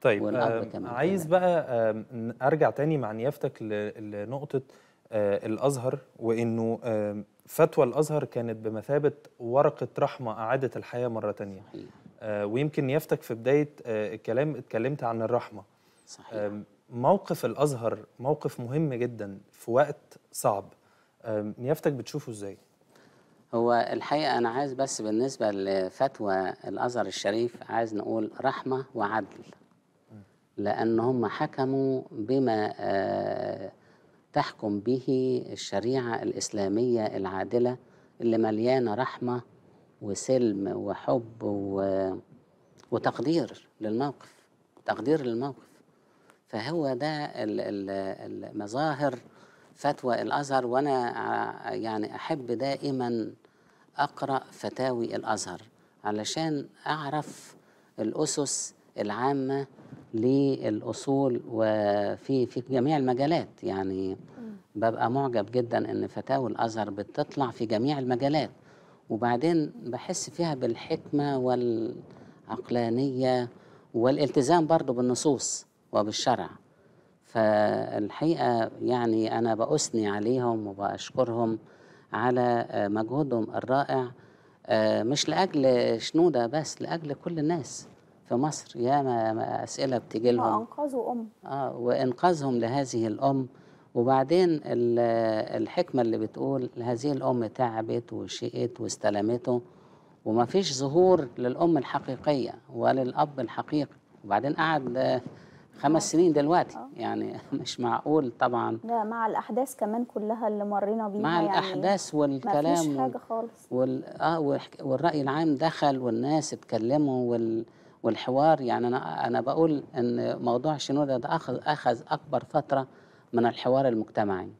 طيب كمان عايز كذلك. بقى أرجع تاني مع نيافتك لنقطة آه، الأزهر وإنه فتوى الأزهر كانت بمثابة ورقة رحمة اعاده الحياة مرة تانية. صحيح. آه، ويمكن نيافتك في بداية آه، الكلام اتكلمت عن الرحمة. صحيح. موقف الأزهر موقف مهم جدا في وقت صعب. نيافتك بتشوفه إزاي؟ هو الحقيقة أنا عايز بس بالنسبة لفتوى الأزهر الشريف عايز نقول رحمة وعدل. لأن هم حكموا بما آه، تحكم به الشريعة الإسلامية العادلة اللي مليانة رحمة وسلم وحب و... وتقدير للموقف تقدير للموقف. فهو ده ال- ال- المظاهر فتوى الأزهر وأنا ع- يعني أحب دائما أقرأ فتاوي الأزهر علشان أعرف الأسس العامة للأصول وفي في جميع المجالات. يعني ببقى معجب جدا إن فتاوى الأزهر بتطلع في جميع المجالات. وبعدين بحس فيها بالحكمة والعقلانية والالتزام برضو بالنصوص وبالشرع. فالحقيقة يعني أنا بأثني عليهم وبشكرهم على مجهودهم الرائع آه، مش لأجل شنودة بس لأجل كل الناس. في مصر. ياما أسئلة بتجي لهم. وأنقذوا أم آه وإنقاذهم لهذه الأم. وبعدين ال- الحكمة اللي بتقول هذه الأم تعبت وشقت واستلمته وما فيش ظهور للأم الحقيقية وللاب الحقيقي. وبعدين قعد آه، خمس سنين دلوقتي. يعني مش معقول طبعا. ده مع الأحداث كمان كلها اللي مرينا بيها مع يعني الأحداث ما والكلام فيش وال- حاجة خالص. وال... آه والرأي العام دخل والناس اتكلموا وال... والحوار يعني أنا أنا بقول إن موضوع شنودة ده أخذ أخذ أكبر فترة من الحوار المجتمعي.